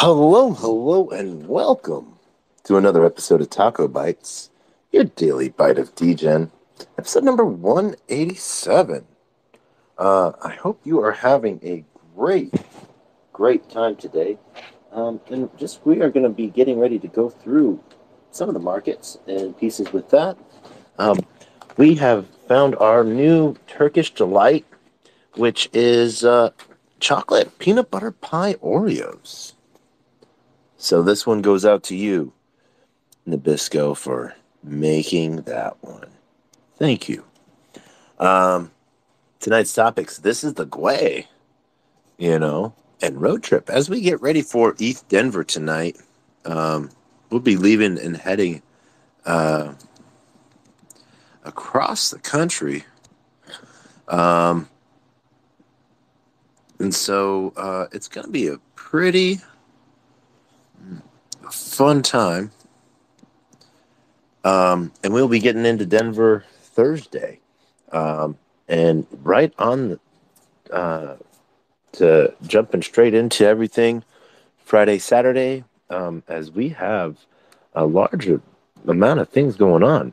Hello, hello, and welcome to another episode of TacoBytes, your daily bite of Degen, episode number 187. Uh, I hope you are having a great, great time today. Um, and just we are going to be getting ready to go through some of the markets and pieces with that. Um, we have found our new Turkish delight, which is uh, chocolate peanut butter pie Oreos. So this one goes out to you, Nabisco, for making that one. Thank you. Um, tonight's topics. This is the GWEI, you know, and road trip. As we get ready for ETH Denver tonight, um, we'll be leaving and heading uh, across the country. Um, and so uh, it's going to be a pretty fun time. Um, and we'll be getting into Denver Thursday. Um, and right on the, uh, to jumping straight into everything Friday, Saturday, um, as we have a larger amount of things going on.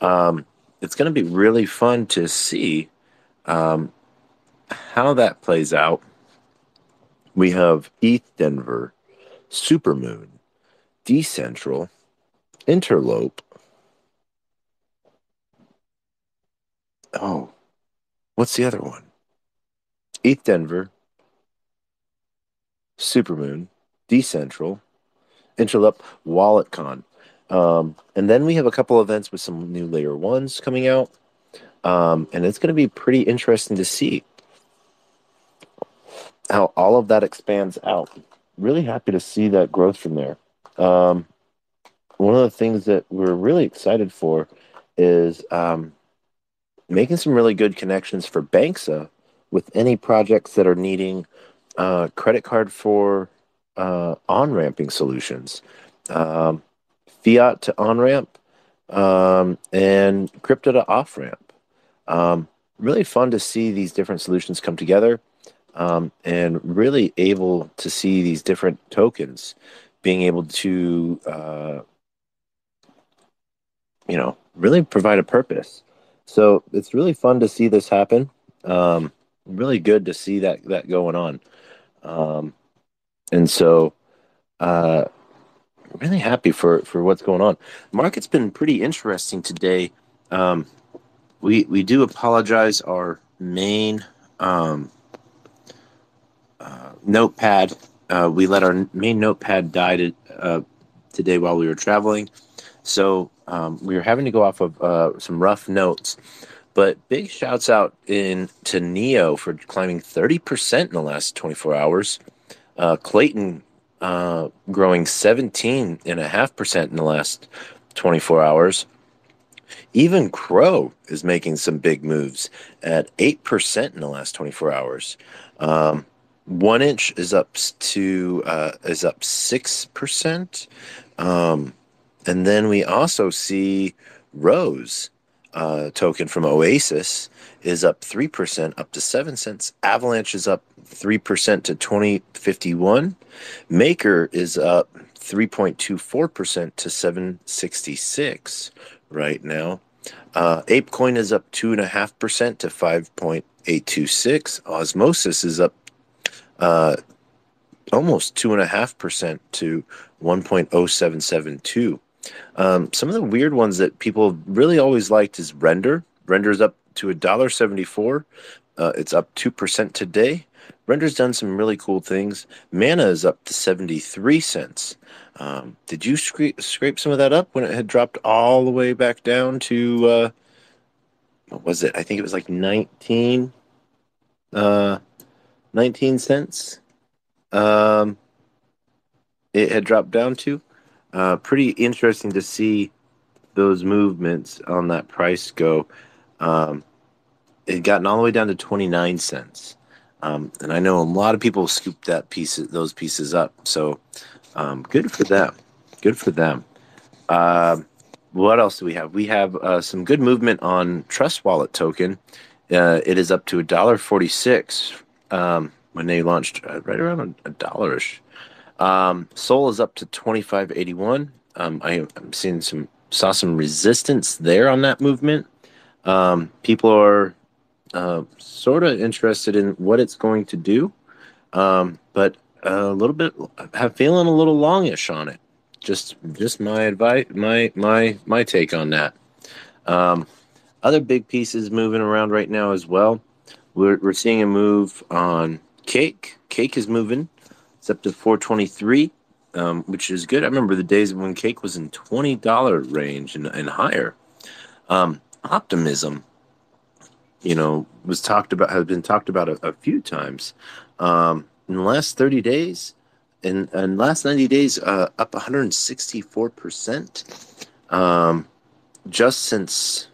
Um, it's going to be really fun to see um, how that plays out. We have ETH Denver, Supermoon, Decentral, Interlope. Oh, what's the other one? ETH Denver, Supermoon, Decentral, Interlope, WalletCon. Um, and then we have a couple events with some new layer ones coming out. Um, and it's going to be pretty interesting to see how all of that expands out. Really happy to see that growth from there. Um, one of the things that we're really excited for is um, making some really good connections for Banxa with any projects that are needing uh, credit card for uh, on ramping solutions, um, fiat to on ramp, um, and crypto to off ramp. Um, really fun to see these different solutions come together um, and really able to see these different tokens being able to, uh, you know, really provide a purpose. So it's really fun to see this happen. Um, really good to see that that going on. Um, and so, uh, really happy for for what's going on. Market's been pretty interesting today. Um, we we do apologize. Our main um, uh, notepad uh, we let our main notepad die to, uh, today while we were traveling. So um, we were having to go off of uh, some rough notes. But big shouts out in to Neo for climbing 30% in the last 24 hours. Uh, Klaytn uh, growing 17.5% in the last 24 hours. Even Crow is making some big moves at 8% in the last 24 hours. Um, one inch is up to uh, is up six percent, um, and then we also see Rose uh, token from Oasis is up three percent, up to seven cents. Avalanche is up three percent to twenty fifty one. Maker is up three point two four percent to seven sixty six right now. Uh, ApeCoin is up two and a half percent to five point eight two six. Osmosis is up uh, almost two and a half percent to 1.0772. Um, some of the weird ones that people really always liked is Render. Render's up to a dollar seventy-four. Uh, it's up two percent today. Render's done some really cool things. Mana is up to seventy-three cents. Um, did you scrape, scrape some of that up when it had dropped all the way back down to uh, what was it? I think it was like nineteen. Uh, 19 cents. Um, it had dropped down to. Uh, pretty interesting to see those movements on that price go. Um, it gotten all the way down to 29 cents. Um, and I know a lot of people scooped that piece, those pieces up. So um, good for them. Good for them. Uh, what else do we have? We have uh, some good movement on Trust Wallet token. Uh, it is up to a dollar forty six um, when they launched uh, right around a, dollarish. Um, Sol is up to 2581. Um, I, am seeing some saw some resistance there on that movement. Um, people are uh, sort of interested in what it's going to do, um, but a little bit have feeling a little longish on it. Just just my advice, my my my take on that. Um, other big pieces moving around right now as well. We're we're seeing a move on cake. Cake is moving. It's up to 423, um, which is good. I remember the days when cake was in $20 range and, and higher. Um, optimism, you know, was talked about, has been talked about a, a few times. Um, in the last 30 days, in, in last 90 days, uh, up 164%. Um, just since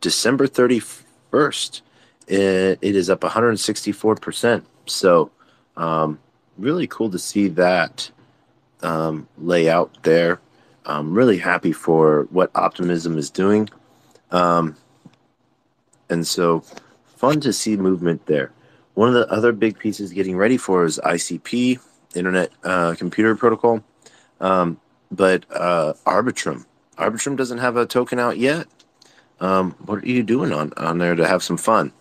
December 31st, it, it is up 164%. So, um, really cool to see that um, layout there. I'm really happy for what Optimism is doing. Um, and so fun to see movement there. One of the other big pieces getting ready for is ICP, Internet uh, Computer Protocol. Um, but uh, Arbitrum. Arbitrum doesn't have a token out yet. Um, what are you doing on, on there to have some fun?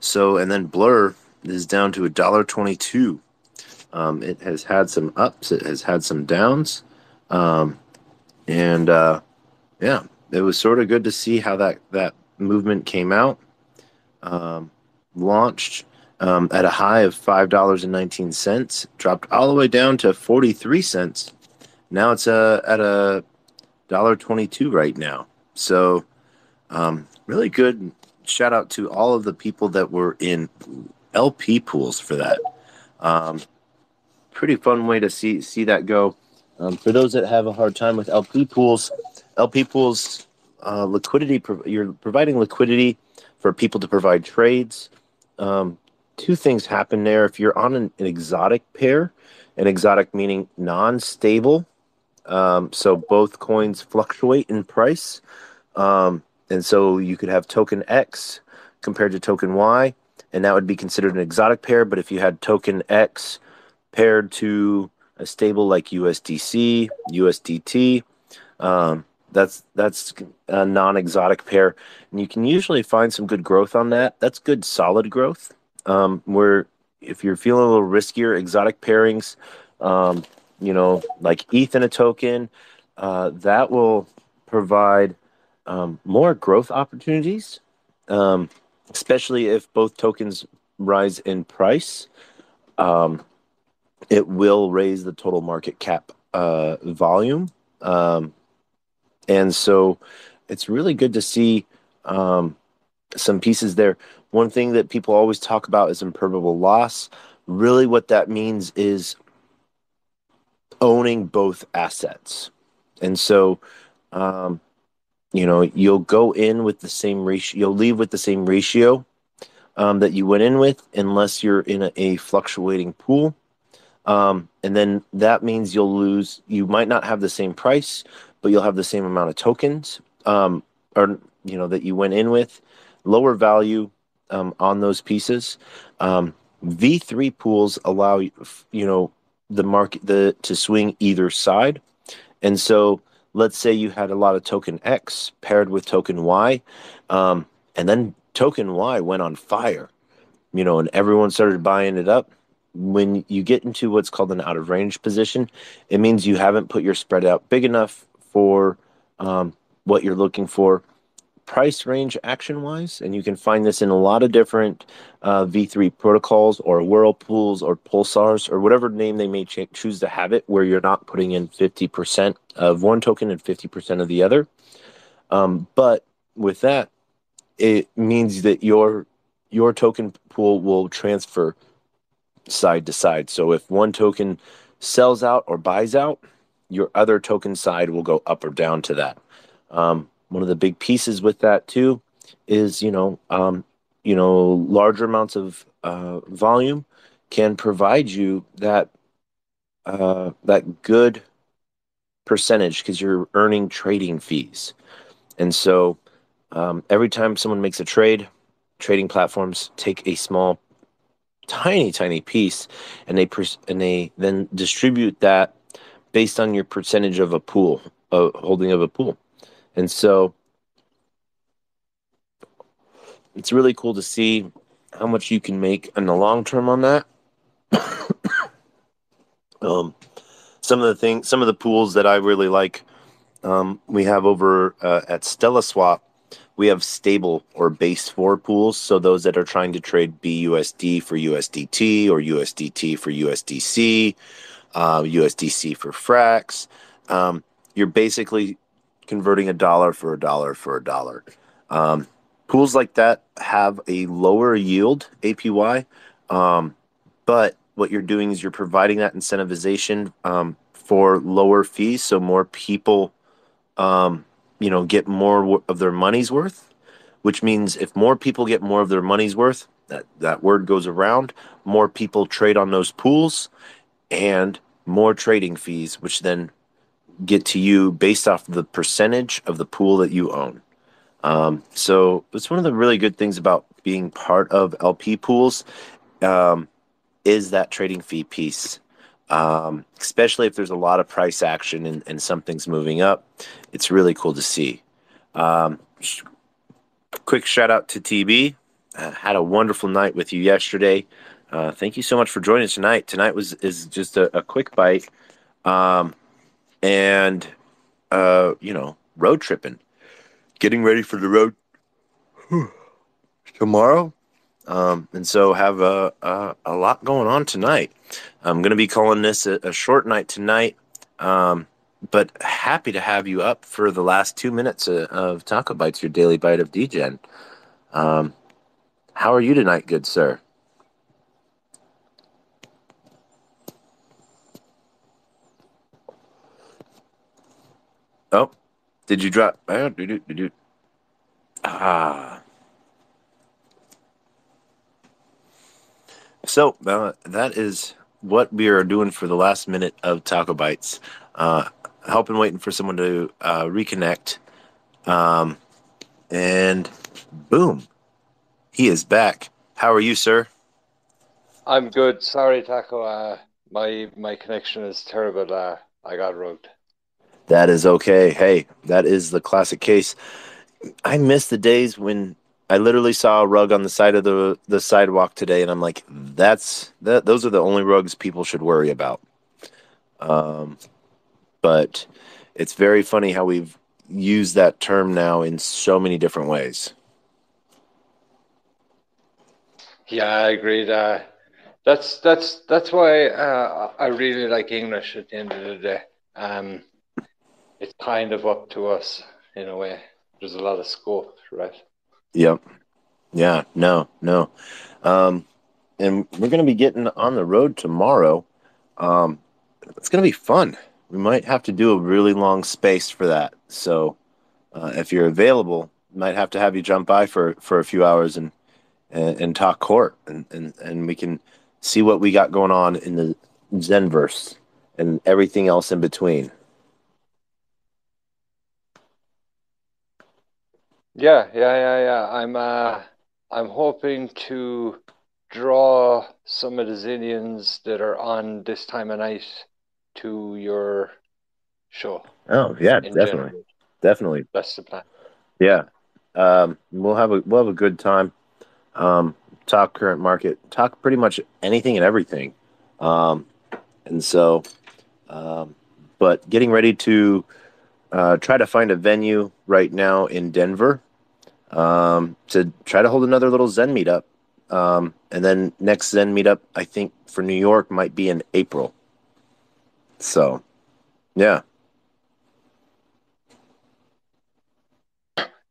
So, and then Blur is down to a dollar twenty-two. Um, it has had some ups, it has had some downs, um, and uh, yeah, it was sort of good to see how that that movement came out. Um, launched um, at a high of five dollars and nineteen cents, dropped all the way down to forty three cents. Now it's uh, at a dollar twenty two right now. So um, really good. Shout out to all of the people that were in LP pools for that. Um, pretty fun way to see see that go. Um, for those that have a hard time with LP pools, LP pools uh, liquidity. You're providing liquidity for people to provide trades. Um, two things happen there. If you're on an, an exotic pair, an exotic meaning non-stable, um, so both coins fluctuate in price, um, and so you could have token X compared to token Y, and that would be considered an exotic pair. But if you had token X paired to a stable like USDC, USDT, um, that's that's a non-exotic pair, and you can usually find some good growth on that. That's good solid growth. Um, where if you're feeling a little riskier, exotic pairings, um, you know, like ETH in a token, uh, that will provide um, more growth opportunities, um, especially if both tokens rise in price. Um, it will raise the total market cap uh, volume. Um, and so it's really good to see um, some pieces there. One thing that people always talk about is impermanent loss. Really, what that means is owning both assets. And so, um, you know, you'll go in with the same ratio, you'll leave with the same ratio um, that you went in with, unless you're in a, a fluctuating pool. Um, and then that means you'll lose, you might not have the same price, but you'll have the same amount of tokens um, or, you know, that you went in with, lower value um, on those pieces. Um, V3 pools allow, you know, the market the, to swing either side. And so let's say you had a lot of token X paired with token Y, um, and then token Y went on fire, you know, and everyone started buying it up. When you get into what's called an out of range position, it means you haven't put your spread out big enough for um, what you're looking for price range action wise. And you can find this in a lot of different uh, V3 protocols or whirlpools or pulsars or whatever name they may ch- choose to have it, where you're not putting in 50% of one token and 50% of the other. Um, but with that, it means that your your token pool will transfer side to side. So if one token sells out or buys out, your other token side will go up or down to that. Um, one of the big pieces with that too is you know um, you know larger amounts of uh, volume can provide you that uh, that good percentage because you're earning trading fees, and so um, every time someone makes a trade, trading platforms take a small tiny, tiny piece, and they pers- and they then distribute that based on your percentage of a pool, a holding of a pool, and so it's really cool to see how much you can make in the long term on that. um, some of the things, some of the pools that I really like, um, we have over uh, at StellaSwap. We have stable or base four pools. So those that are trying to trade BUSD for USDT or USDT for USDC, uh, USDC for Frax. Um, you're basically converting a dollar for a dollar for a dollar. Um, pools like that have a lower yield APY, um, but what you're doing is you're providing that incentivization um, for lower fees, so more people, um, you know, get more of their money's worth. Which means if more people get more of their money's worth, that that word goes around. More people trade on those pools, and more trading fees, which then get to you based off the percentage of the pool that you own. Um, so it's one of the really good things about being part of LP pools um, is that trading fee piece. Um, especially if there's a lot of price action and, and something's moving up, it's really cool to see. Um, quick shout out to TB. Uh, had a wonderful night with you yesterday. Uh, thank you so much for joining us tonight. Tonight was is just a, a quick bite, um, and uh, you know, road tripping getting ready for the road tomorrow. Um, and so have a, a, a, lot going on tonight. I'm going to be calling this a, a short night tonight, um, but happy to have you up for the last two minutes of, of TacoBytes, your daily bite of Degen. Um, how are you tonight, good sir? Oh, did you drop? Ah. So uh, that is what we are doing for the last minute of TacoBytes. Uh, helping, waiting for someone to uh, reconnect. Um, and boom, he is back. How are you, sir? I'm good. Sorry, Taco. Uh, my my connection is terrible. Uh, I got rugged. That is okay. Hey, that is the classic case. I miss the days when I literally saw a rug on the side of the the sidewalk today, and I'm like, that's that. Those are the only rugs people should worry about. Um, but it's very funny how we've used that term now in so many different ways. Yeah, I agree. Uh, that's that's that's why uh, I really like English. At the end of the day, um, it's kind of up to us in a way. There's a lot of scope, right? Yep. Yeah. No. No. Um, and we're going to be getting on the road tomorrow. Um, it's going to be fun. We might have to do a really long space for that. So, uh, if you're available, might have to have you jump by for for a few hours and and, and talk court, and, and and we can see what we got going on in the Zenverse and everything else in between. Yeah, yeah, yeah, yeah. I'm uh I'm hoping to draw some of the zillions that are on this time of night to your show. Oh yeah, definitely, definitely. That's the plan. Yeah, um, we'll have a we'll have a good time. Um, talk current market, talk pretty much anything and everything, um, and so, um, but getting ready to uh, try to find a venue right now in Denver um, to try to hold another little Zen meetup. Um, and then next Zen meetup, I think for New York might be in April. So, yeah.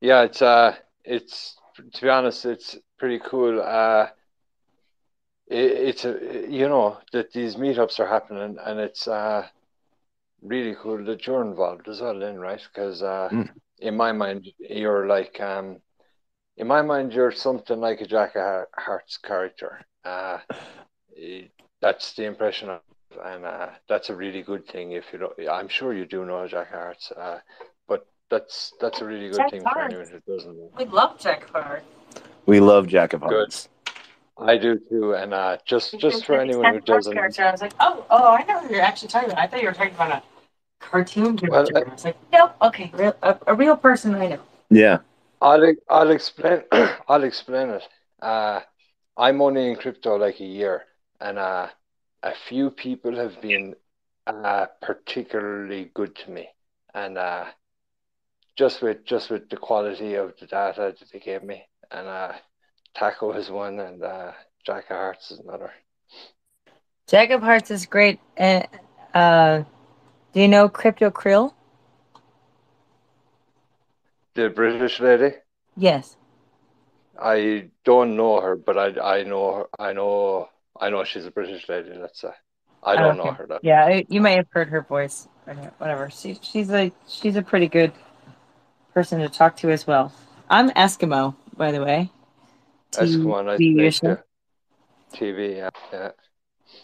Yeah, it's uh, it's to be honest, it's pretty cool. Uh, it, it's a you know that these meetups are happening, and it's uh, really cool that you're involved as well, then, right? Because uh, mm. in my mind, you're like um, in my mind, you're something like a Jack of Hearts character. Uh, that's the impression of, and uh, that's a really good thing. If you don't, I'm sure you do know Jack of Hearts, uh, but that's that's a really good Jack thing Hearts. for anyone who doesn't. We love Jack of Hearts. We love Jack of Hearts. Good. I do too, and uh, just just for anyone who doesn't. Character, I was like, oh, oh, I know who you're actually talking about. I thought you were talking about a cartoon character. Well, I was like, nope, okay, real, a, a real person I know. Yeah. I'll I'll explain. I'll explain it. Uh, I'm only in crypto like a year, and uh, a few people have been uh, particularly good to me, and uh, just with just with the quality of the data that they gave me, and uh, Taco is one, and uh, Jack of Hearts is another. Jack of Hearts is great. And uh, do you know Crypto Krill? The British lady. Yes. I don't know her, but I I know her, I know I know she's a British lady. Let's say I don't Okay. know her though. Yeah, you may have heard her voice. Whatever. She, she's a she's a pretty good person to talk to as well. I'm Eskimo, by the way. Eskimo, nice to TV meet show. you. TV, yeah, yeah.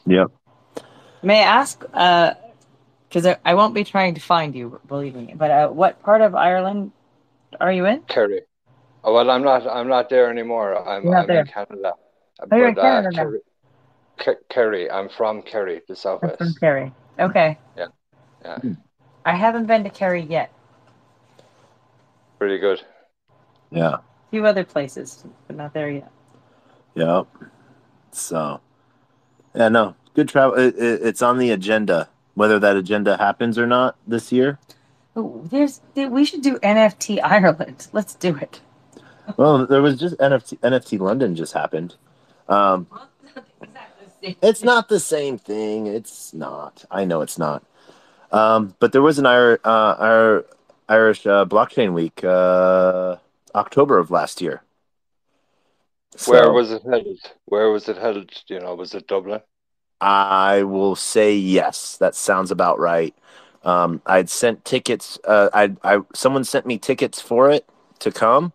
Yep. May I ask? Uh because I, I won't be trying to find you, believe me. But uh, what part of Ireland are you in? Kerry. Oh, well, I'm not. I'm not there anymore. I'm, You're not I'm there. in Canada. Oh, you're in But, uh, Canada now. Kerry, Ke- Kerry. I'm from Kerry, the I'm southwest. from Kerry. Okay. Yeah, yeah. Hmm. I haven't been to Kerry yet. Pretty good. Yeah. A few other places, but not there yet. Yep. So, yeah, no, good travel. It, it, it's on the agenda. Whether that agenda happens or not this year. Oh, there's we should do NFT Ireland. Let's do it. Well, there was just NFT. NFT London just happened. Um, it's not the same thing. It's not. I know it's not. Um, but there was an Ir- uh, Ir- Irish uh, blockchain week, uh, October of last year. Where was it held? Where was it held? You know? Was it Dublin? I will say yes. That sounds about right. Um, I'd sent tickets. Uh, I, I someone sent me tickets for it to come,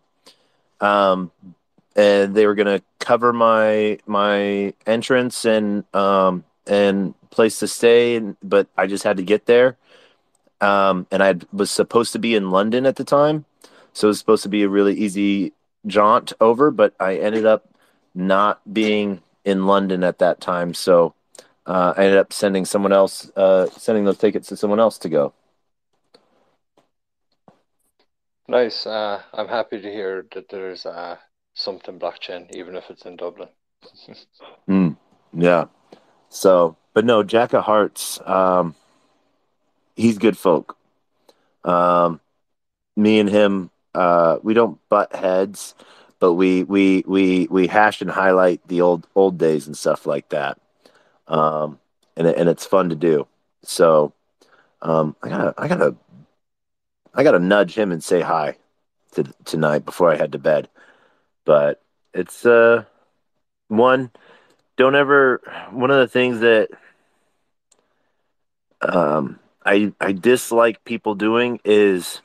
um, and they were gonna cover my my entrance and um, and place to stay. And, but I just had to get there, um, and I was supposed to be in London at the time, so it was supposed to be a really easy jaunt over. But I ended up not being in London at that time, so uh, I ended up sending someone else, uh, sending those tickets to someone else to go. Nice. Uh, I'm happy to hear that there's uh, something blockchain, even if it's in Dublin. Mm, yeah. So, but no, Jack of Hearts, um, he's good folk. Um, me and him, uh, we don't butt heads, but we we we we hash and highlight the old old days and stuff like that. Um, and and it's fun to do. So, um, I gotta I gotta I gotta nudge him and say hi to, tonight before I head to bed. But it's uh one don't ever one of the things that um I I dislike people doing is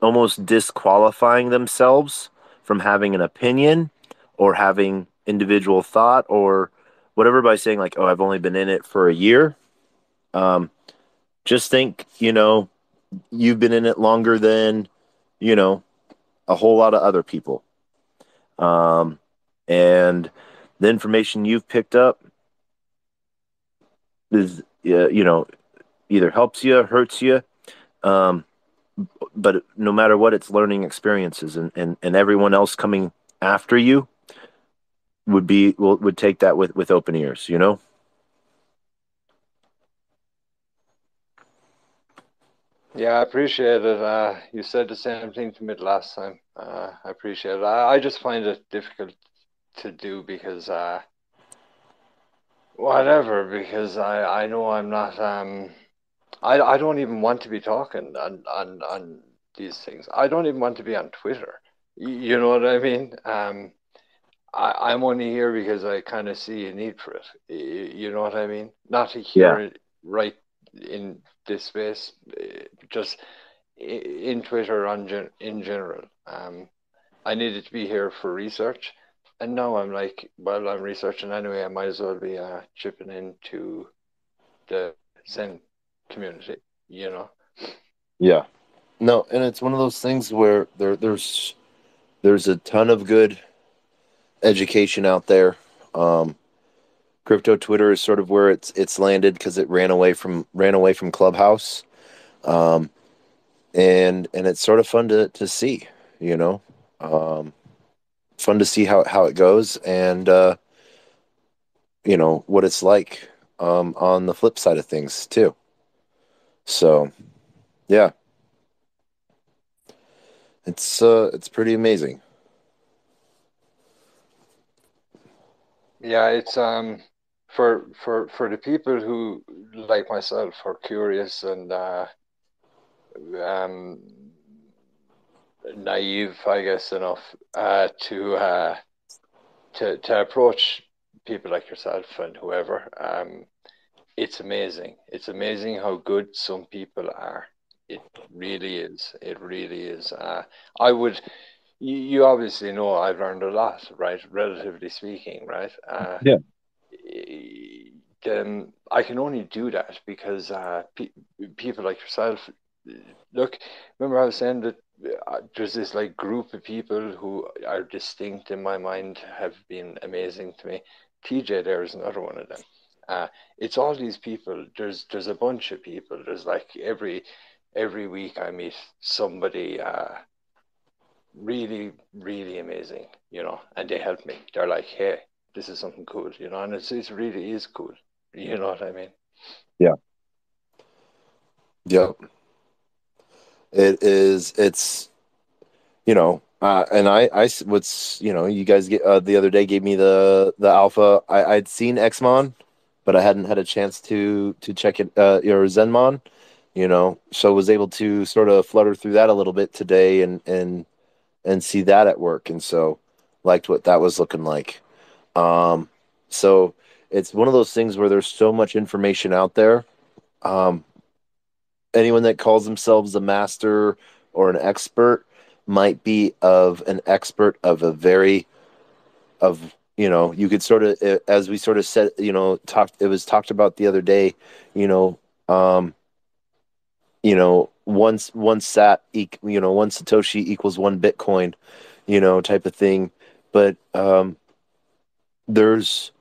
almost disqualifying themselves from having an opinion or having individual thought or whatever by saying like oh I've only been in it for a year. Um just think you know you've been in it longer than you know a whole lot of other people. Um and the information you've picked up is uh, you know either helps you hurts you um but no matter what it's learning experiences and and, and everyone else coming after you would be will, would take that with with open ears you know Yeah, I appreciate it. Uh, you said the same thing to me last time. Uh, I appreciate it. I, I just find it difficult to do because uh, whatever, because I, I know I'm not um I, I don't even want to be talking on, on on these things. I don't even want to be on Twitter. You, you know what I mean? Um, I, I'm only here because I kind of see a need for it. You, you know what I mean? Not to hear Yeah. it right in this space, eh, just in Twitter on gen in general. Um, I needed to be here for research, and now I'm like, well, I'm researching anyway. I might as well be uh, chipping into the Zen community. You know? Yeah. No, and it's one of those things where there there's there's a ton of good education out there Um, crypto Twitter is sort of where it's it's landed because it ran away from ran away from Clubhouse, um, and and it's sort of fun to to see, you know, um, fun to see how how it goes and uh, you know what it's like um, on the flip side of things too. So, yeah, it's uh, it's pretty amazing. Yeah, it's um for for for the people who like myself are curious and uh, um naive, I guess, enough uh, to uh, to to approach people like yourself and whoever. Um, it's amazing. It's amazing how good some people are. It really is. It really is. Uh, I would. You, you obviously know I've learned a lot, right? Relatively speaking, right? Uh, yeah. Then I can only do that because uh, pe- people like yourself. Look, remember I was saying that uh, there's this like group of people who are distinct in my mind have been amazing to me. TJ there is another one of them. Uh, it's all these people. There's there's a bunch of people. There's like every every week I meet somebody uh, really really amazing, you know, and they help me. They're like, hey, this is something cool, you know, and it's it really is cool. You know what I mean? Yeah. Yep. It is. It's you know, uh, and I, I, what's you know, you guys get uh, the other day gave me the the alpha. I, I'd seen Xmon, but I hadn't had a chance to to check it. Uh, your Zenmon, you know, so was able to sort of flutter through that a little bit today and and and see that at work, and so liked what that was looking like. Um, so it's one of those things where there's so much information out there. Um, anyone that calls themselves a master or an expert might be of an expert of a very of you know you could sort of as we sort of said you know talked it was talked about the other day you know um you know once one sat you know one satoshi equals one bitcoin you know type of thing. But um there's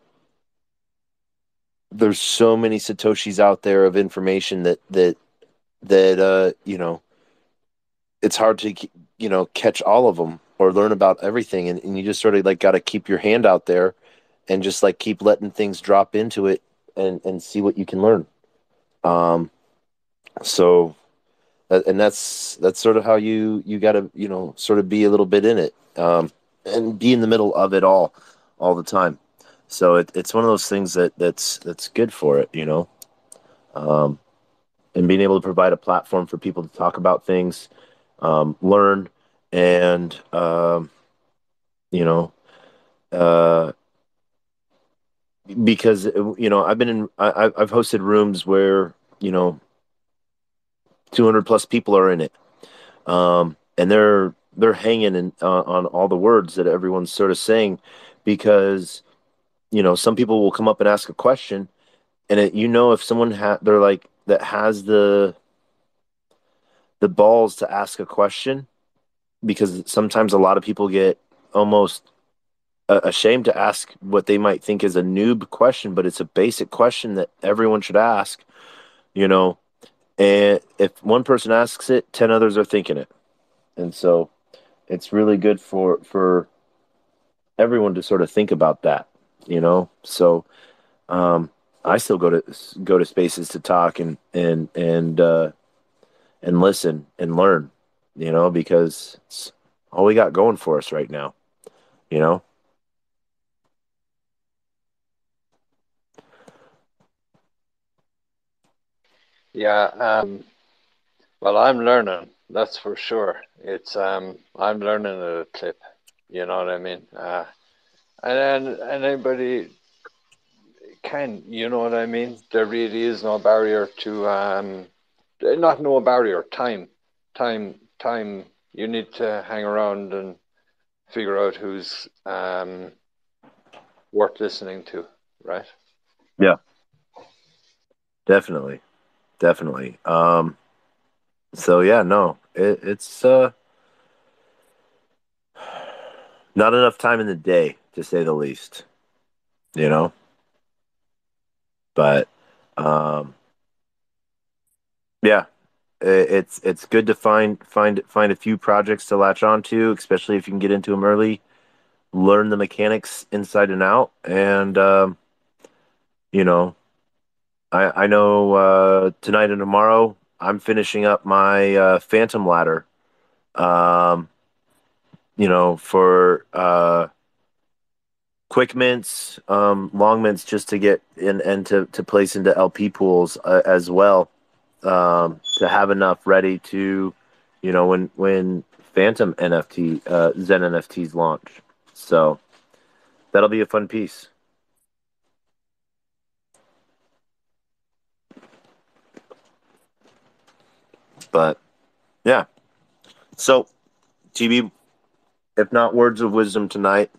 there's so many satoshis out there of information that that that uh you know it's hard to you know catch all of them or learn about everything. And, and you just sort of like got to keep your hand out there and just like keep letting things drop into it and and see what you can learn. Um so and that's that's sort of how you you got to you know sort of be a little bit in it um and be in the middle of it all all the time. So it, it's one of those things that that's that's good for it you know? Um and being able to provide a platform for people to talk about things um, learn and um, you know uh, because you know I've been in I, I've hosted rooms where you know 200 plus people are in it um, and they're they're hanging in, uh, on all the words that everyone's sort of saying because you know some people will come up and ask a question and it, you know if someone ha- they're like that has the the balls to ask a question because sometimes a lot of people get almost ashamed to ask what they might think is a noob question, but it's a basic question that everyone should ask, you know. And if one person asks it, 10 others are thinking it. And so it's really good for for everyone to sort of think about that, you know. So um I still go to go to spaces to talk and and and uh and listen and learn, you know, because it's all we got going for us right now, you know? Yeah, um, well, I'm learning, that's for sure. It's um, I'm learning at a clip, you know what I mean? Uh, and and anybody can, you know what I mean? There really is no barrier to um, not no barrier, time, time, time. You need to hang around and figure out who's um, worth listening to, right? Yeah, definitely, definitely. Um, so yeah, no, it, it's uh, not enough time in the day, to say the least. you know. But um, yeah, it's it's good to find find find a few projects to latch onto, especially if you can get into them early, learn the mechanics inside and out, and um, you know, I I know uh, tonight and tomorrow I'm finishing up my uh, Phantom ladder. Um, you know, for uh, quick mints, um, long mints, just to get in and to, to place into LP pools uh, as well, um, to have enough ready to, you know, when when Phantom NFT uh, Zen NFTs launch. So that'll be a fun piece. But yeah, so TB, if not words of wisdom tonight,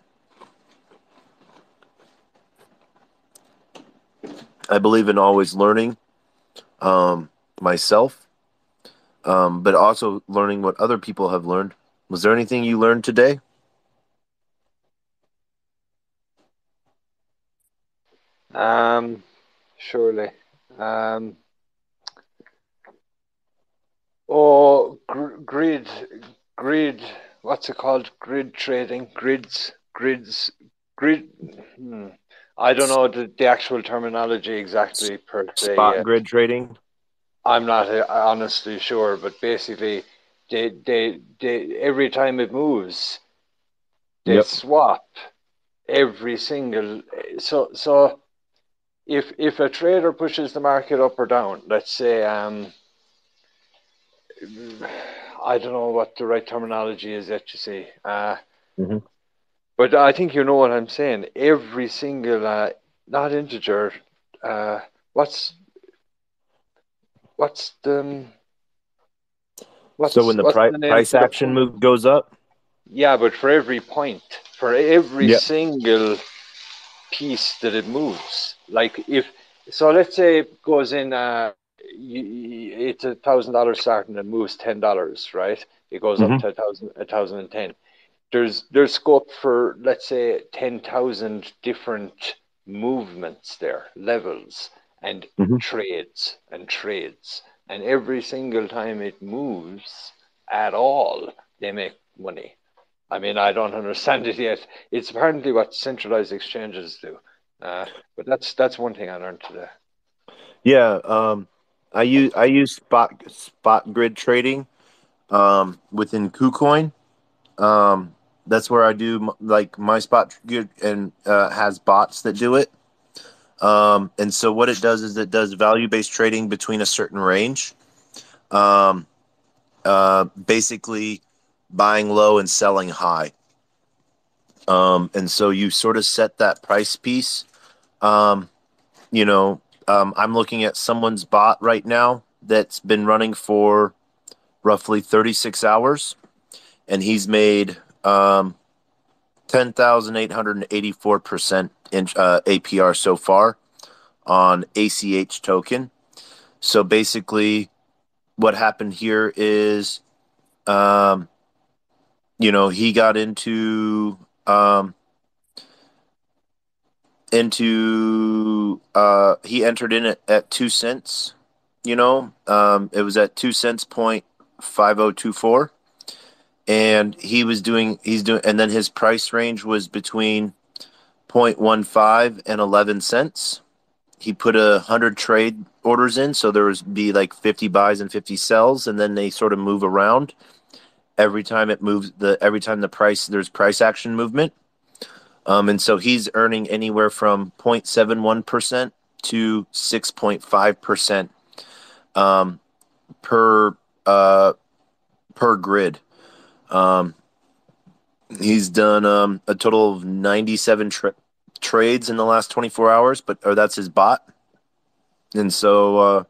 I believe in always learning um, myself, um, but also learning what other people have learned. Was there anything you learned today? Um, surely. Um, oh, gr- grid, grid. What's it called? Grid trading, grids, grids, grid. Hmm. I don't know the, the actual terminology exactly per se. Spot yet. grid trading. I'm not uh, honestly sure, but basically, they they they every time it moves, they Yep. swap every single. So so if if a trader pushes the market up or down, let's say um. I don't know what the right terminology is yet. You see, uh, Mhm. but I think you know what I'm saying. Every single, uh, not integer. Uh, what's what's the um, what's, so when the pri- name price action move goes up, Yeah, but for every point, for every Yep. single piece that it moves, like if so, let's say it goes in. Uh, you, it's a thousand dollars starting and moves ten dollars, right? It goes up Mhm. to a thousand, a thousand and ten. There's there's scope for let's say ten thousand different movements there, levels and Mhm. trades and trades, and every single time it moves at all, they make money. I mean, I don't understand it yet. It's apparently what centralized exchanges do. Uh, but that's that's one thing I learned today. yeah. Um, I use I use spot spot grid trading um, within KuCoin. Um, that's where I do like my spot and uh, has bots that do it. Um, and so what it does is it does value based trading between a certain range. Um, uh, basically buying low and selling high. Um, and so you sort of set that price piece. Um, you know, um, I'm looking at someone's bot right now that's been running for roughly 36 hours, and he's made um, 10,884% in uh, APR so far on ACH token. So basically, what happened here is, um, you know, he got into um, into uh, he entered in at, at two cents. You know, um, it was at two cents point five zero two four, and he was doing he's doing, and then his price range was between 0.15 and 11 cents. He put a hundred trade orders in, so there was be like 50 buys and 50 sells, and then they sort of move around every time it moves. The every time the price there's price action movement, um, and so he's earning anywhere from 0.71 percent to 6.5 percent um, per uh, per grid. Um, he's done um, a total of 97 tra- trades in the last 24 hours, but or that's his bot. And so, uh,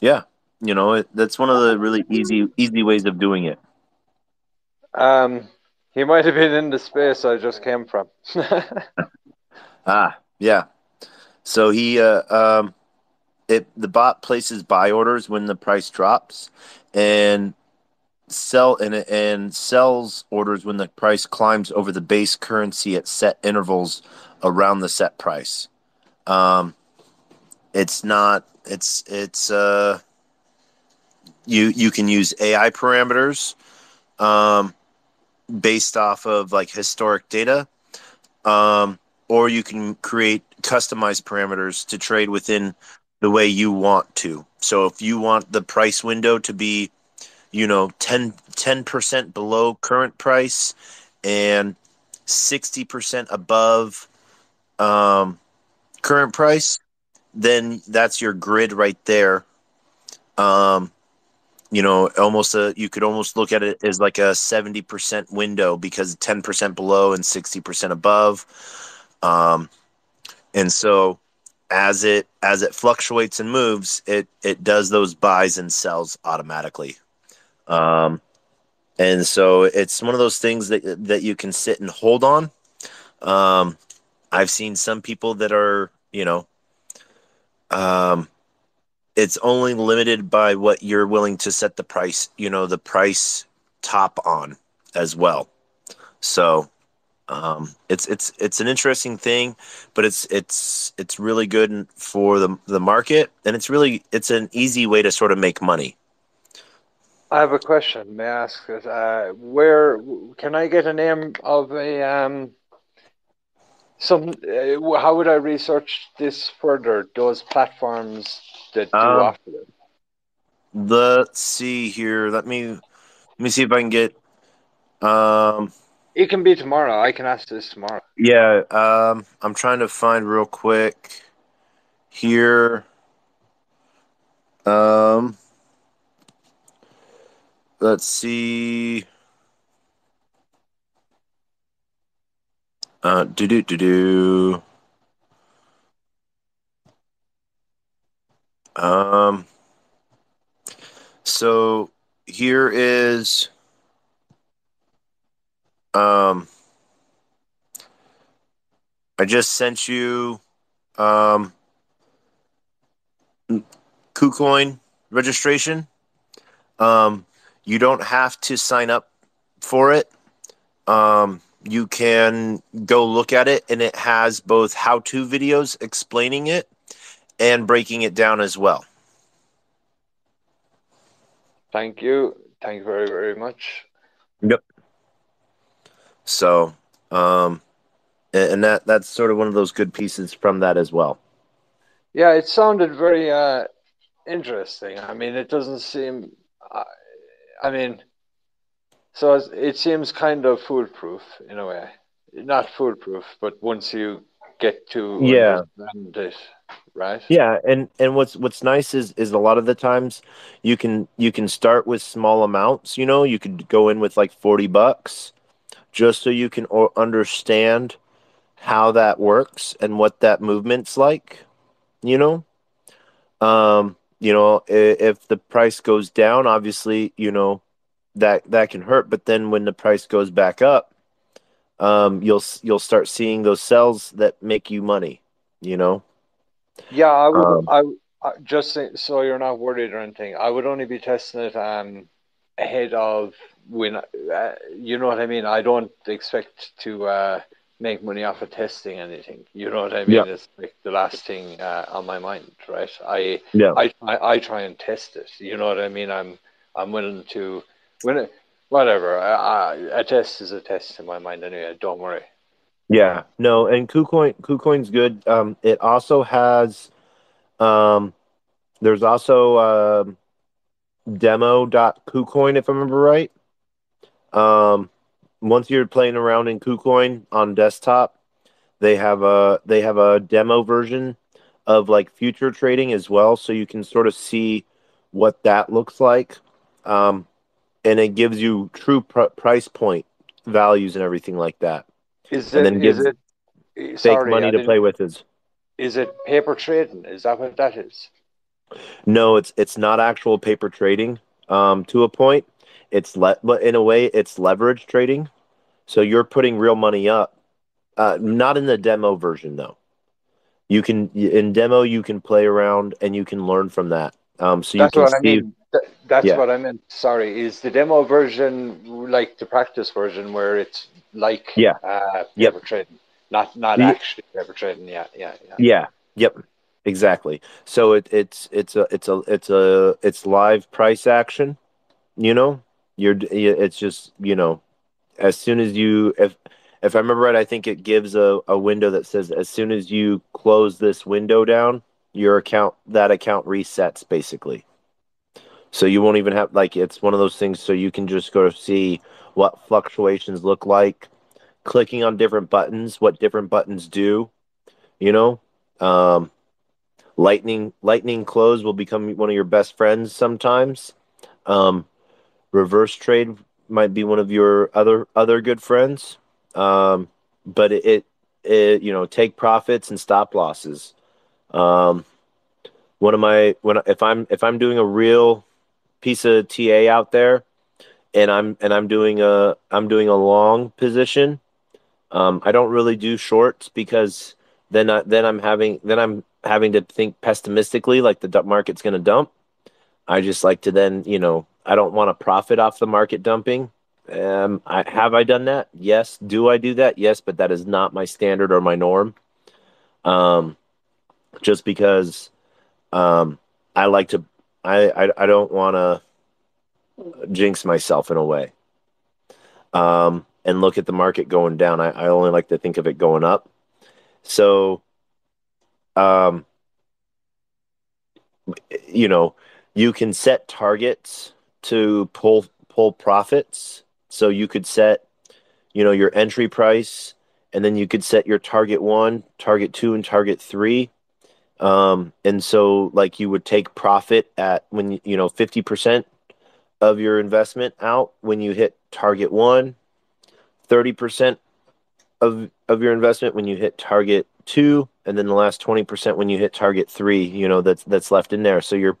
yeah, you know, it, that's one of the really easy easy ways of doing it. Um, he might have been in the space I just came from. Ah, yeah. So he, uh, um, it the bot places buy orders when the price drops, and sell and and sells orders when the price climbs over the base currency at set intervals around the set price. Um, it's not. It's it's uh, you you can use AI parameters um, based off of like historic data, um, or you can create customized parameters to trade within the way you want to. So if you want the price window to be, you know, 10 percent below current price and sixty percent above um, current price, then that's your grid right there. Um, you know, almost a you could almost look at it as like a seventy percent window because ten percent below and sixty percent above. Um, and so as it as it fluctuates and moves, it it does those buys and sells automatically. Um, and so it's one of those things that that you can sit and hold on. Um, I've seen some people that are, you know, um, it's only limited by what you're willing to set the price, you know, the price top on as well. So um, it's it's it's an interesting thing, but it's it's it's really good for the the market, and it's really it's an easy way to sort of make money. I have a question. May I ask? Uh, where can I get a name of a um, some? Uh, how would I research this further? Those platforms that do um, offer it. Let's see here. Let me let me see if I can get. Um, it can be tomorrow. I can ask this tomorrow. Yeah. Um, I'm trying to find real quick here. Um, let's see. Uh, do do do do. Um, so here is um I just sent you um KuCoin registration. Um you don't have to sign up for it. Um you can go look at it and it has both how-to videos explaining it and breaking it down as well. Thank you. Thank you very, very much. Yep. So, um, and that that's sort of one of those good pieces from that as well. Yeah, it sounded very uh, interesting. I mean, it doesn't seem. I, I mean, so it seems kind of foolproof in a way. Not foolproof, but once you get to yeah. understand it, right? Yeah, and and what's what's nice is is a lot of the times you can you can start with small amounts. You know, you could go in with like forty bucks, just so you can understand how that works and what that movement's like. You know, um, you know, if, if the price goes down, obviously, you know, that that can hurt. But then when the price goes back up, um, you'll you'll start seeing those sells that make you money. You know. Yeah, I would. Um, I, I just so you're not worried or anything. I would only be testing it um ahead of when uh, you know what I mean. I don't expect to uh, make money off of testing anything. You know what I mean? Yeah. It's like the last thing uh, on my mind, right? I yeah. I, I I try and test it. You know what I mean? I'm I'm willing to when it, whatever. I, I, a test is a test in my mind anyway. Don't worry. Yeah, no, and KuCoin KuCoin's good. Um, it also has, um, there's also um, demo.kucoin if I remember right. Um, once you're playing around in KuCoin on desktop, they have a they have a demo version of like future trading as well, so you can sort of see what that looks like. Um, and it gives you true pr- price point values and everything like that. Is it? And is it? Fake sorry, money to play with is. Is it paper trading? Is that what that is? No, it's it's not actual paper trading. Um, to a point, it's le- but in a way, it's leverage trading. So you're putting real money up. Uh, not in the demo version though. You can in demo you can play around and you can learn from that. Um, so that's you can see, I mean. That's yeah. what I meant. Sorry, is the demo version like the practice version where it's like yeah, uh, yep. trading. not not Yeah. actually paper trading. Yeah, yeah, yeah. Yeah. Yep. Exactly. So it, it's it's a it's a it's a it's live price action. You know, you're it's just you know, as soon as you if if I remember right, I think it gives a, a window that says as soon as you close this window down, your account that account resets basically. So you won't even have like it's one of those things so you can just go see what fluctuations look like, clicking on different buttons, what different buttons do, you know. Um lightning lightning close will become one of your best friends sometimes. Um reverse trade might be one of your other other good friends. Um but it, it, it you know, take profits and stop losses. Um one of my when if I'm if I'm doing a real piece of TA out there and I'm and I'm doing a I'm doing a long position. Um, I don't really do shorts because then I, then I'm having then I'm having to think pessimistically like the market's going to dump. I just like to then you know I don't want to profit off the market dumping. Um, I have I done that? Yes. Do I do that? Yes, but that is not my standard or my norm. Um, just because um, I like to I I, I don't want to jinx myself in a way. Um, and look at the market going down. I, I only like to think of it going up. So, um, you know, you can set targets to pull pull profits. So you could set, you know, your entry price, and then you could set your target one, target two, and target three. Um, and so like you would take profit at when you know fifty percent of your investment out when you hit target one, 30% of, of your investment when you hit target two, and then the last 20% when you hit target three, you know, that's, that's left in there. So you're,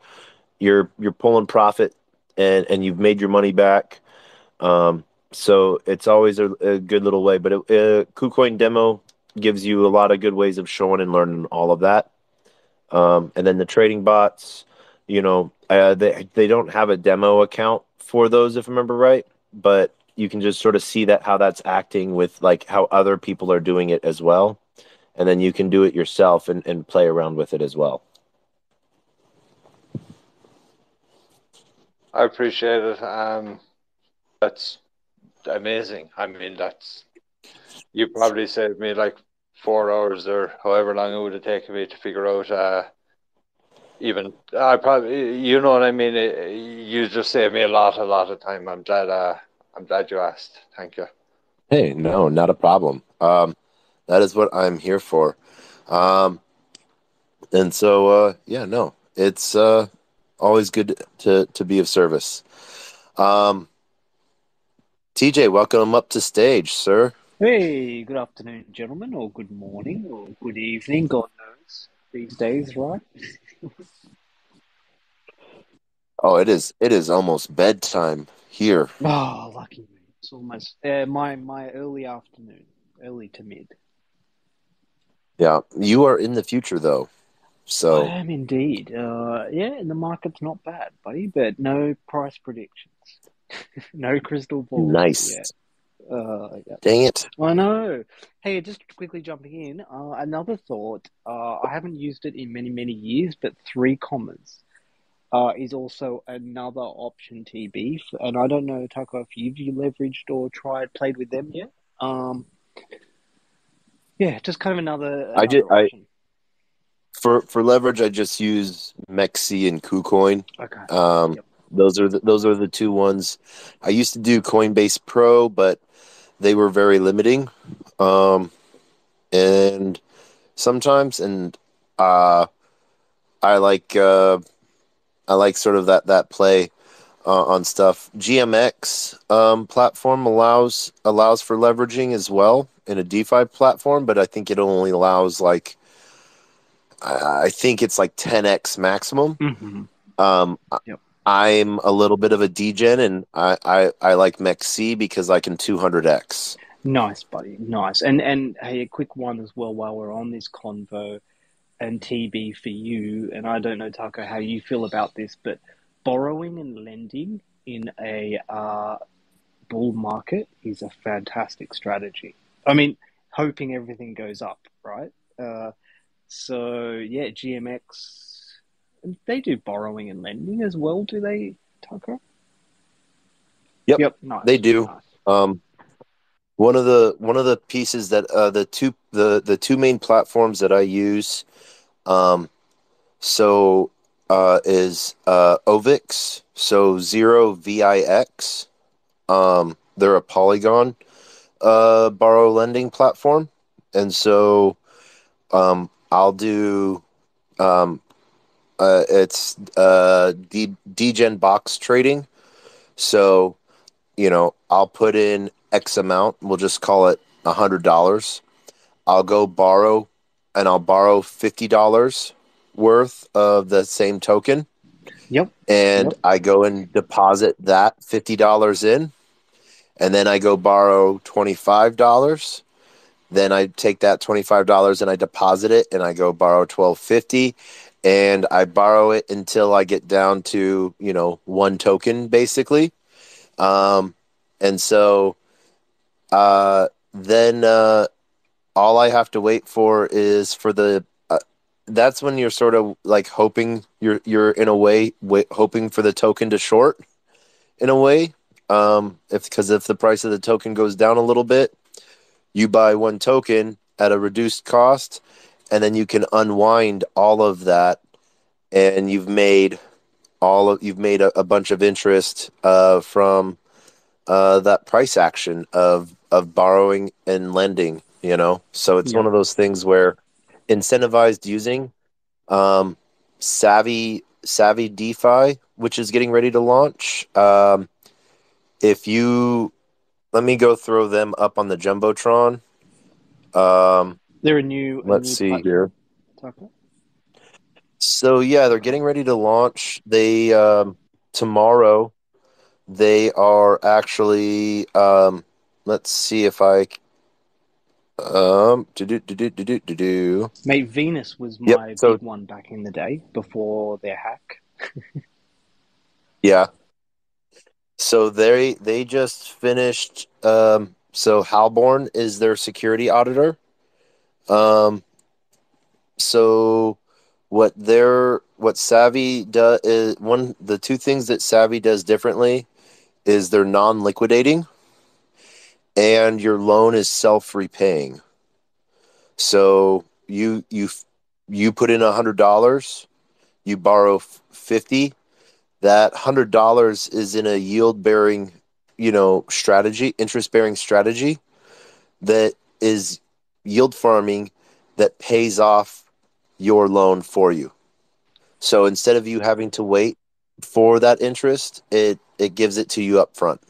you're, you're pulling profit and, and you've made your money back. Um, so it's always a, a good little way, but it, uh, KuCoin demo gives you a lot of good ways of showing and learning all of that. Um, and then the trading bots, you know, uh, they they don't have a demo account for those, if I remember right, but you can just sort of see that how that's acting with like how other people are doing it as well, and then you can do it yourself and, and play around with it as well. I appreciate it. Um, that's amazing. I mean, that's you probably saved me like four hours or however long it would have taken me to figure out. Uh, even I probably, you know what I mean. It, you just saved me a lot, a lot of time. I'm glad. Uh, I'm glad you asked. Thank you. Hey, no, not a problem. Um, that is what I'm here for. Um, and so, uh, yeah, no, it's uh, always good to to be of service. Um, TJ, welcome up to stage, sir. Hey, good afternoon, gentlemen, or good morning, or good evening. God knows these days, right? Oh, it is. It is almost bedtime here. Oh, lucky me. It's almost uh, my my early afternoon, early to mid. Yeah, you are in the future though, so I am indeed. Uh, yeah, and the market's not bad, buddy, but no price predictions, no crystal ball. nice. yet. Uh, yeah. Dang it. I know. Hey, just quickly jumping in. Uh, another thought. Uh, I haven't used it in many many years, but 3Commas. uh, is also another option TB. And I don't know, Taco, if you've leveraged or tried, played with them yet. Um, yeah, just kind of another, another I did- I- For for leverage, I just use MEXC and KuCoin. Okay. Um, Yep. Those are the, those are the two ones. I used to do Coinbase Pro, but they were very limiting. Um, and sometimes, and uh, I like uh, I like sort of that that play uh, on stuff. GMX um, platform allows allows for leveraging as well in a DeFi platform, but I think it only allows like I I think it's like 10x maximum. hmm Um, Yep. I'm a little bit of a degen, and I, I, I like MEXC because I can 200x. Nice, buddy. Nice. And and hey, a quick one as well while we're on this convo and TB for you. And I don't know, Taco, how you feel about this, but borrowing and lending in a uh, bull market is a fantastic strategy. I mean, hoping everything goes up, right? Uh, so yeah, GMX, they do borrowing and lending as well, do they, Tucker? Yep, Yep. Nice. they do. Nice. Um, one of the one of the pieces that uh, the two the the two main platforms that I use, um, so uh, is uh, Ovix, so zero VIX. Um, they're a Polygon uh, borrow lending platform, and so um, I'll do um, uh, it's uh, D- Degen box trading. So, you know, I'll put in X amount. We'll just call it a hundred dollars. I'll go borrow, and I'll borrow fifty dollars worth of the same token, Yep. and Yep. I go and deposit that fifty dollars in, and then I go borrow twenty five dollars. Then I take that twenty five dollars and I deposit it, and I go borrow twelve fifty, and I borrow it until I get down to you know one token basically, um, and so uh, then uh, all I have to wait for is for the. Uh, that's when you're sort of like hoping you're you're in a way hoping for the token to short, in a way, um, if because if the price of the token goes down a little bit, you buy one token at a reduced cost, and then you can unwind all of that, and you've made all of you've made a, a bunch of interest uh, from uh, that price action of of borrowing and lending. You know, so it's Yeah. one of those things where incentivized using um, savvy savvy DeFi, which is getting ready to launch. Um, if you let me go throw them up on the jumbotron. Um, They're a new. let's new see here. So yeah, they're getting ready to launch. They um, tomorrow. They are actually. Um, let's see if I. Um, do do do do do do do. Mate, Venus was Yep, my so- big one back in the day before their hack. Yeah. So they they just finished. Um, so Halborn is their security auditor. Um, so what they're what Savvy does is one the two things that Savvy does differently is they're non-liquidating, and your loan is self-repaying. So you you you put in a hundred dollars, you borrow fifty that hundred dollars is in a yield bearing, you know, strategy, interest bearing strategy that is yield farming that pays off your loan for you. So instead of you having to wait for that interest, it it gives it to you up front.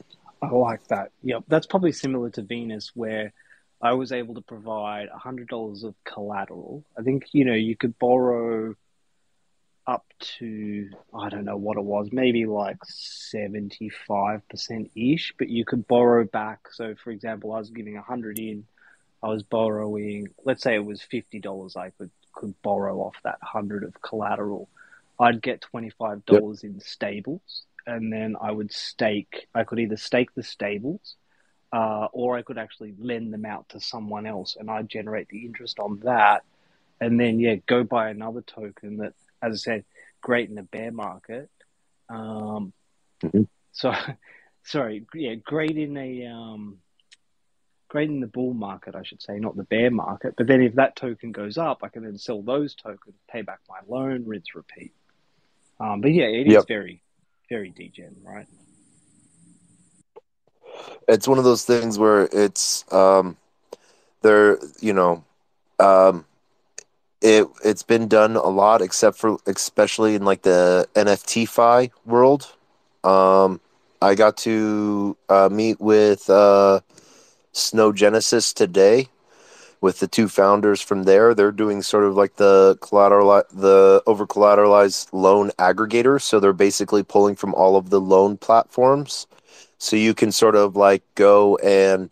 I like that. Yep, that's probably similar to Venus, where I was able to provide hundred dollars of collateral. I think you know you could borrow up to I don't know what it was, maybe like seventy five percent ish, but you could borrow back. So, for example, I was giving hundred in, I was borrowing. Let's say it was fifty dollars. I could could borrow off that hundred of collateral. I'd get twenty five dollars in stables, and then I would stake. I could either stake the stables, uh, or I could actually lend them out to someone else, and I'd generate the interest on that. And then yeah, go buy another token that, as I said, great in a bear market. Um, Mhm. So, sorry, yeah, great in a um, great in the bull market, I should say, not the bear market. But then if that token goes up, I can then sell those tokens, pay back my loan, rinse, repeat. Um, but yeah, it is Yep. very, very degen, right? It's one of those things where it's um there, you know, um it it's been done a lot except for especially in like the NFT fi world. Um I got to uh, meet with uh Snow Genesis today with the two founders from there. They're doing sort of like the collateral the over collateralized loan aggregator, so they're basically pulling from all of the loan platforms. So you can sort of like go and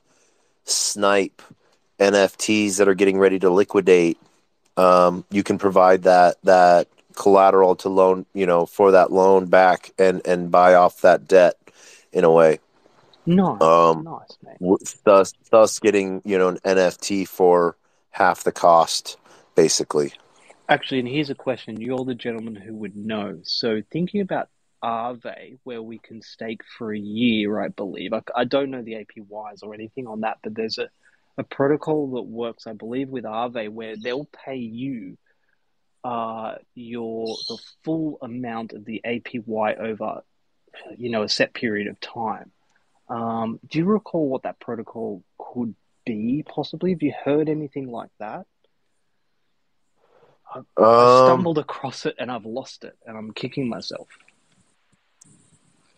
snipe NFTs that are getting ready to liquidate. Um, you can provide that that collateral to loan, you know, for that loan back and and buy off that debt in a way. Nice, Um, nice, mate. w- thus thus getting you know an NFT for half the cost, basically. Actually, and here's a question. You're the gentleman who would know. So, thinking about Aave, where we can stake for a year, I believe. I, I don't know the APYs or anything on that, but there's a, a protocol that works, I believe, with Aave where they'll pay you uh, your the full amount of the APY over, you know, a set period of time. Um, do you recall what that protocol could be? Possibly, have you heard anything like that? I Um, stumbled across it and I've lost it, and I'm kicking myself.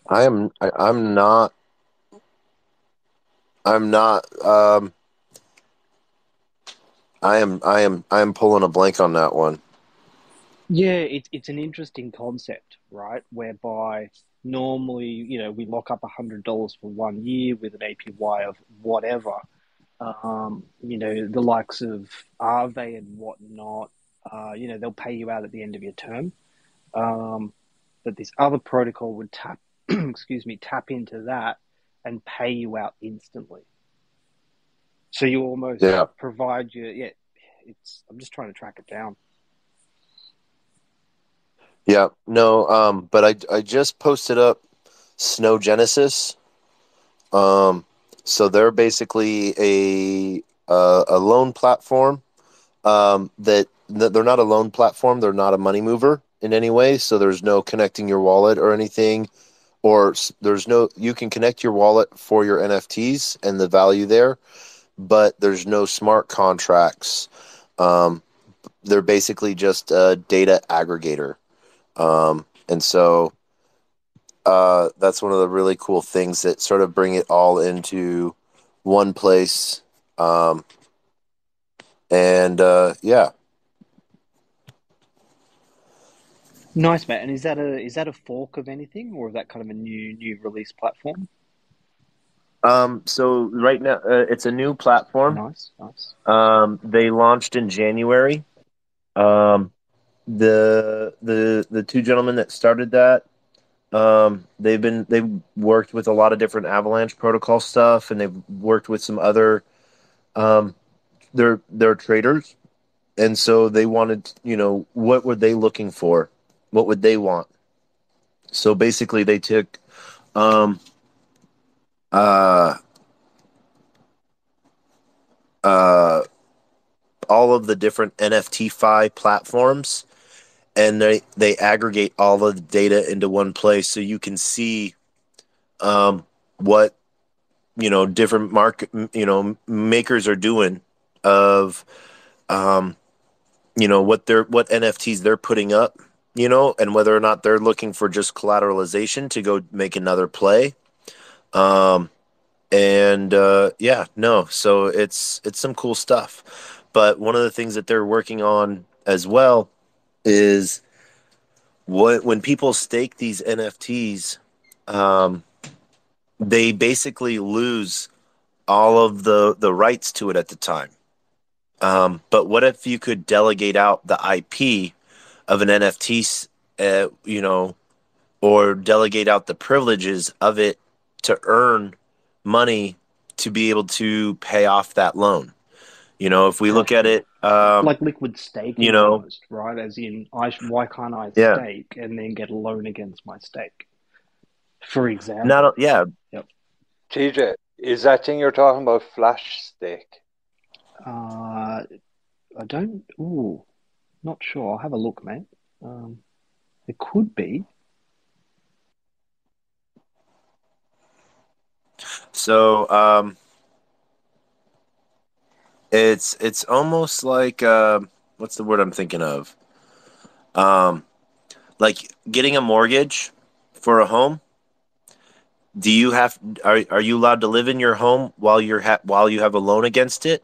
I am. I, I'm not. I'm not. Um, I am. I am. I am pulling a blank on that one. Yeah, it's it's an interesting concept, right? Whereby normally, you know, we lock up hundred dollars for one year with an APY of whatever. Um, you know, the likes of Aave and whatnot. Uh, you know, they'll pay you out at the end of your term. Um, but this other protocol would tap, excuse me, tap into that and pay you out instantly. So you almost Yeah. provide your yeah. It's I'm just trying to track it down. Yeah. No. Um. But I. I just posted up Snow Genesis. Um. So they're basically a uh, a loan platform. Um. That they're not a loan platform. They're not a money mover in any way. So there's no connecting your wallet or anything. Or there's no. You can connect your wallet for your NFTs and the value there, but there's no smart contracts. Um. They're basically just a data aggregator. Um, and so uh, that's one of the really cool things that sort of bring it all into one place. Um, and uh, yeah, Nice, mate. And is that a is that a fork of anything, or is that kind of a new new release platform? um, so right now uh, it's a new platform. Nice, nice. Um, they launched in January. Um, the the the two gentlemen that started that, um, they've been they've worked with a lot of different Avalanche protocol stuff, and they've worked with some other. Um, they're they're traders, and so they wanted you know what were they looking for, what would they want. So basically, they took, um, uh, uh all of the different NFT fi platforms and they they aggregate all of the data into one place so you can see um what you know different market you know makers are doing of um you know what they're what NFTs they're putting up you know and whether or not they're looking for just collateralization to go make another play. Um and uh yeah no so it's it's some cool stuff. But one of the things that they're working on as well is what when people stake these NFTs, um, they basically lose all of the the rights to it at the time. Um, but what if you could delegate out the IP of an NFT, uh, you know, or delegate out the privileges of it to earn money to be able to pay off that loan? You know, if we look at it, um, like liquid staking, you know- almost, right? As in, I why can't I Yeah. stake and then get a loan against my stake? For example, not yeah, TJ, is that thing you're talking about Flash Stake? uh, I don't. Ooh, not sure. I'll have a look, mate. Um, it could be. So um, it's it's almost like uh, what's the word I'm thinking of? Um, like getting a mortgage for a home. Do you have are are you allowed to live in your home while you're ha- while you have a loan against it,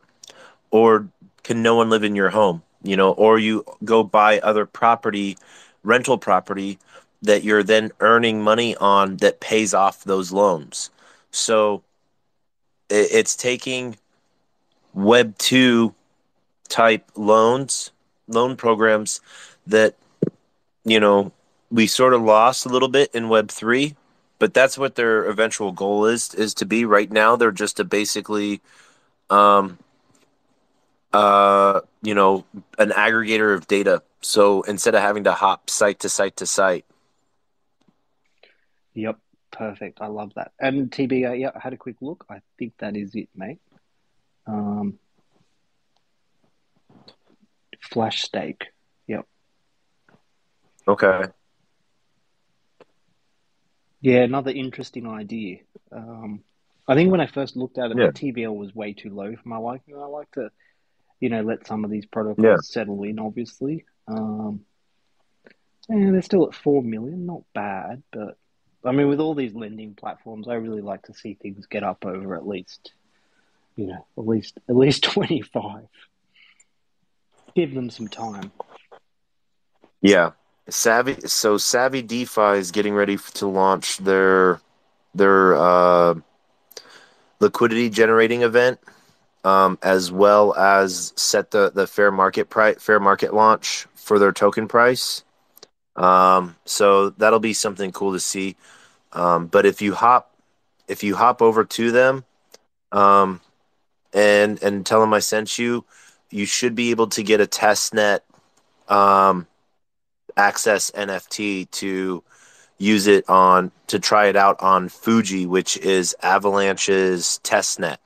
or can no one live in your home? You know, or you go buy other property, rental property that you're then earning money on that pays off those loans. So it's taking Web two type loans, loan programs that you know we sort of lost a little bit in Web three, but that's what their eventual goal is is to be. Right now, they're just a basically, um, uh, you know, an aggregator of data. So instead of having to hop site to site to site. Yep, perfect. I love that. And TBA, yeah, I had a quick look. I think that is it, mate. Um, flash stake. Yep. Okay. Yeah, another interesting idea. Um, I think when I first looked at it, Yeah. the TVL was way too low for my liking. I like to, you know, let some of these protocols Yeah. settle in, obviously. Um, and they're still at 4 million, not bad, but I mean, with all these lending platforms, I really like to see things get up over at least, you know, at least at least 25. Give them some time. Yeah. Savvy so Savvy DeFi is getting ready to launch their their uh, liquidity generating event um, as well as set the, the fair market price fair market launch for their token price. Um, so that'll be something cool to see. Um, but if you hop if you hop over to them um, and and tell them I sent you, you should be able to get a test net um, access NFT to use it on to try it out on Fuji, which is Avalanche's test net.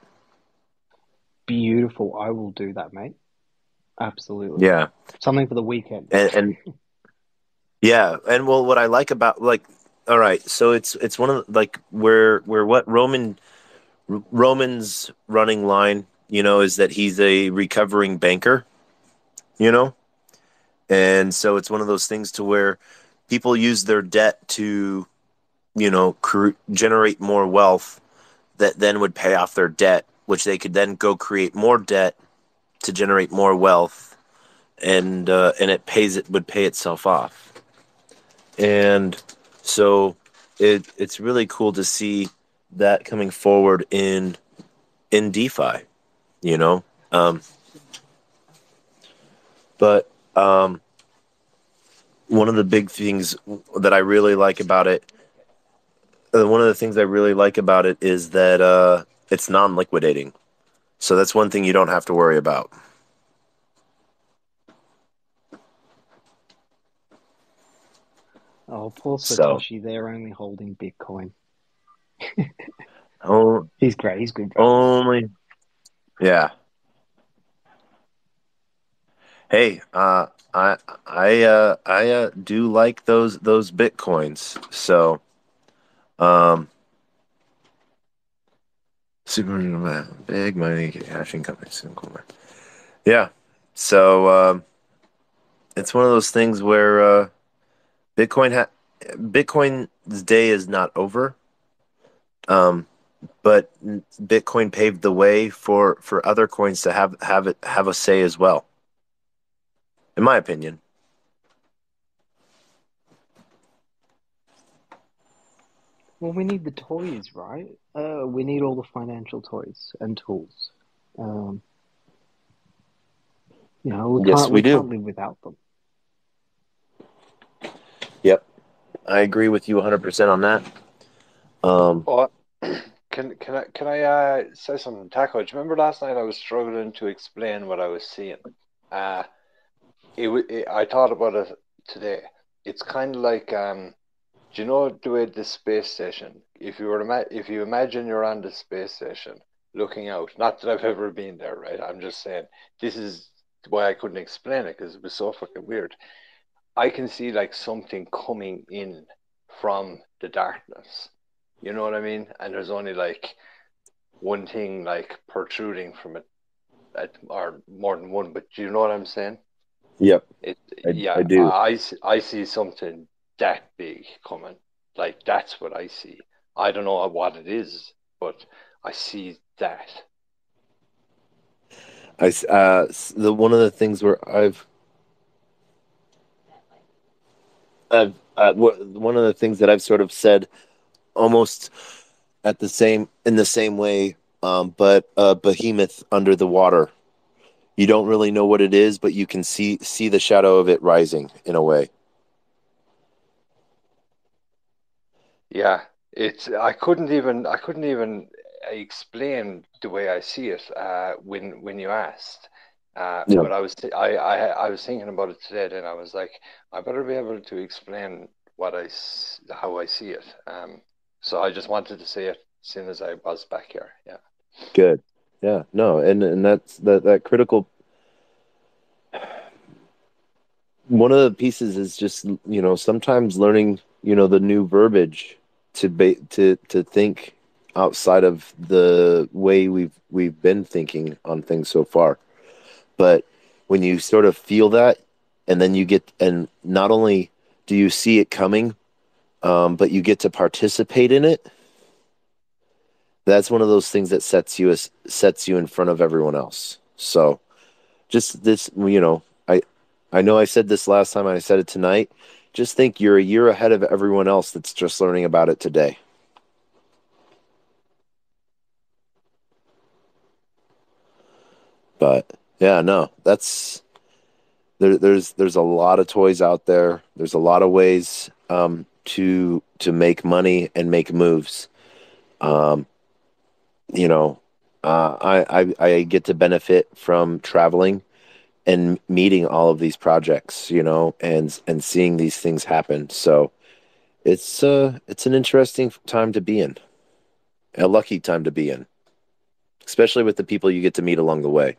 Beautiful. I will do that, mate. Absolutely. Yeah, Something for the weekend. and, and yeah, and well, what I like about like, all right, so it's it's one of the, like where where what Roman Roman's running line, you know, is that he's a recovering banker, you know, and so it's one of those things to where people use their debt to, you know, cr- generate more wealth that then would pay off their debt, which they could then go create more debt to generate more wealth, and uh, and it pays it would pay itself off, and so it it's really cool to see that coming forward in in DeFi, you know. Um, but um, one of the big things that I really like about it, uh, one of the things I really like about it is that uh, it's non-liquidating. So that's one thing you don't have to worry about. Oh, poor So- Satoshi. They're only holding Bitcoin. Oh, He's great. He's good. Only, yeah. Hey, uh, I I uh, I uh, do like those those bitcoins. So, um, super big money hashing company. super- Yeah. So um, it's one of those things where uh, Bitcoin ha- Bitcoin's day is not over. Um, but Bitcoin paved the way for for other coins to have have it have a say as well. In my opinion. Well, we need the toys, right? Uh, we need all the financial toys and tools. Um, you know, we Yes, can't, we we do. can't live without them. Yep. I agree with you 100% on that. Um Well, can can I can I uh, say something, Taco? Do you remember last night I was struggling to explain what I was seeing? Uh, it, it I thought about it today. It's kind of like um, do you know the way the space station? If you were if you imagine you're on the space station looking out, not that I've ever been there, right? I'm just saying this is why I couldn't explain it because it was so fucking weird. I can see like something coming in from the darkness. You know what I mean? And there's only like one thing like protruding from it, at, or more than one. But do you know what I'm saying? yep. It, I- yeah, I do. I, see- I see something that big coming. Like that's what I see. I don't know what it is, but I see that. I uh the one of the things where I've I've uh, one of the things that I've sort of said almost at the same in the same way um but uh behemoth under the water. You don't really know what it is, but you can see see the shadow of it rising in a way. Yeah, it's I couldn't even I couldn't even explain the way I see it uh, when when you asked. Uh, Yeah. but I was I, I I was thinking about it today, and I was like, I better be able to explain what I how I see it. Um, so I just wanted to see it as soon as I was back here. Yeah. Good. Yeah. No, and and that's that that critical one of the pieces is just you know sometimes learning you know the new verbiage to be to to think outside of the way we've we've been thinking on things so far but when you sort of feel that and then you get and not only do you see it coming um, but you get to participate in it that's one of those things that sets you as sets you in front of everyone else. So just this you know i i know i said this last time i said it tonight just think you're a year ahead of everyone else that's just learning about it today. But yeah no that's there, there's there's a lot of toys out there. There's a lot of ways um, to to make money and make moves. Um, you know uh, I, I i get to benefit from traveling and meeting all of these projects you know and and seeing these things happen. So it's uh it's an interesting time to be in a lucky time to be in especially with the people you get to meet along the way.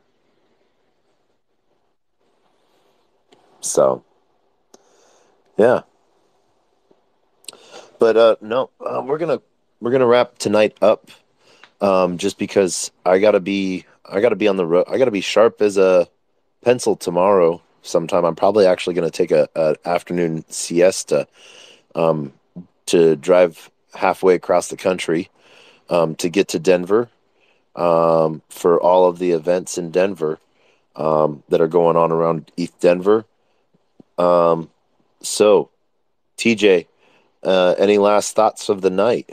So yeah but uh no uh, we're gonna we're gonna wrap tonight up um just because i gotta be i gotta be on the road i gotta be sharp as a pencil tomorrow sometime. I'm probably actually gonna take a, a afternoon siesta um to drive halfway across the country um to get to denver um for all of the events in denver um that are going on around ETH Denver. Um so tj uh any last thoughts of the night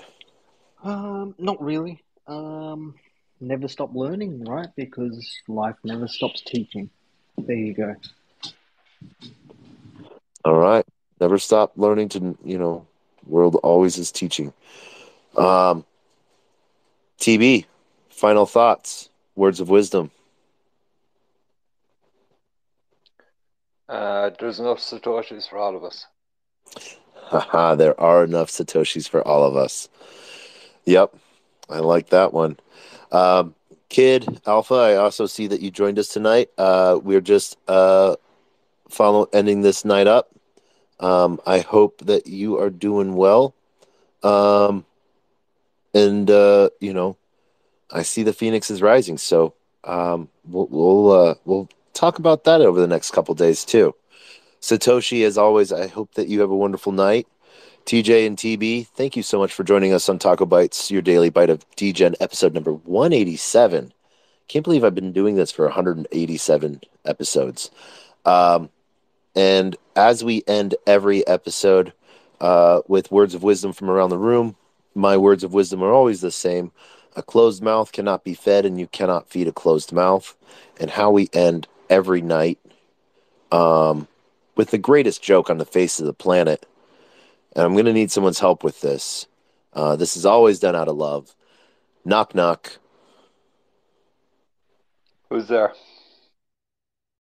Um, not really. Um, never stop learning, right? Because life never stops teaching. There you go. All right. Never stop learning to, you know, world always is teaching. Um, TB, final thoughts, words of wisdom. Uh, there's enough satoshis for all of us. Haha, there are enough Satoshis for all of us. Yep. I like that one. Um, Kid, Alpha, I also see that you joined us tonight. Uh, we're just uh, follow ending this night up. Um, I hope that you are doing well. Um, and, uh, you know, I see the Phoenix is rising. So um, we'll, we'll, uh, we'll talk about that over the next couple days too. Satoshi, as always, I hope that you have a wonderful night. TJ and TB, thank you so much for joining us on TacoBytes, your daily bite of Degen episode number 187. Can't believe I've been doing this for 187 episodes. Um, and as we end every episode uh, with words of wisdom from around the room, my words of wisdom are always the same. A closed mouth cannot be fed, and you cannot feed a closed mouth. And how we end every night um, with the greatest joke on the face of the planet. And I'm going to need someone's help with this. Uh, this is always done out of love. Knock, knock. Who's there?